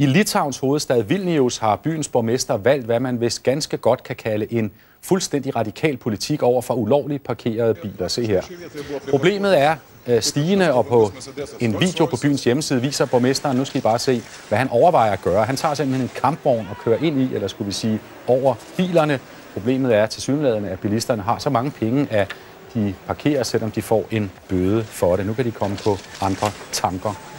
I Litauens hovedstad Vilnius har byens borgmester valgt, hvad man vist ganske godt kan kalde en fuldstændig radikal politik over for ulovligt parkerede biler. Se her. Problemet er øh, stigende, og på en video på byens hjemmeside viser borgmesteren, nu skal I bare se, hvad han overvejer at gøre. Han tager simpelthen en kampvogn og kører ind i, eller skulle vi sige, over bilerne. Problemet er til synligheden, at bilisterne har så mange penge, at de parkerer, selvom de får en bøde for det. Nu kan de komme på andre tanker.